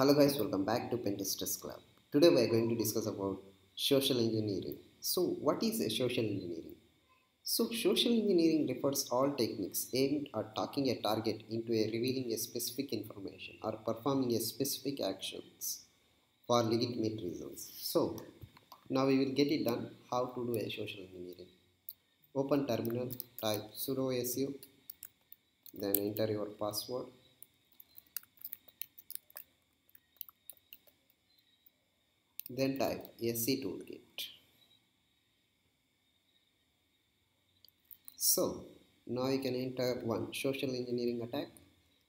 Hello guys, welcome back to Pentesters Club. Today we are going to discuss about social engineering. So what is social engineering? So social engineering refers all techniques aimed at talking a target into a revealing a specific information or performing a specific actions for legitimate reasons. So now we will get it done how to do a social engineering. Open terminal, type sudo su, then enter your password then type SE toolkit. So now you can enter one social engineering attack,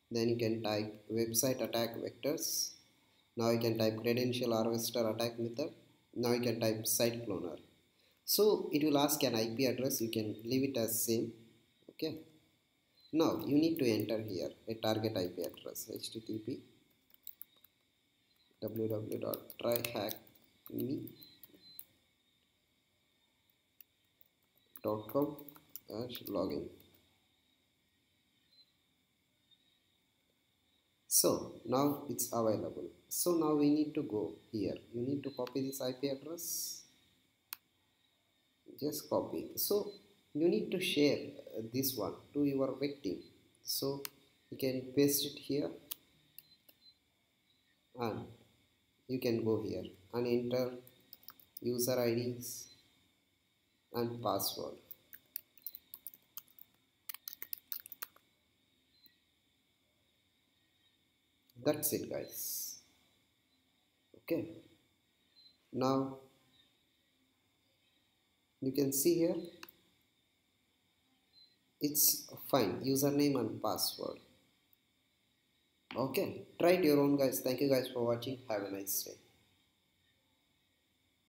then you can type website attack vectors. Now you can type credential harvester attack method. Now you can type site cloner. So it will ask an IP address, you can leave it as same. Okay. Now you need to enter here a target IP address http www.tryhackme.com as login so now it's available so now we need to go here you need to copy this IP address just copy so you need to share this one to your victim so you can paste it here and you can go here and enter user IDs and password. That's it guys. Okay. Now you can see here it's fine. Username and password. Okay. Try it your own guys. Thank you guys for watching. Have a nice day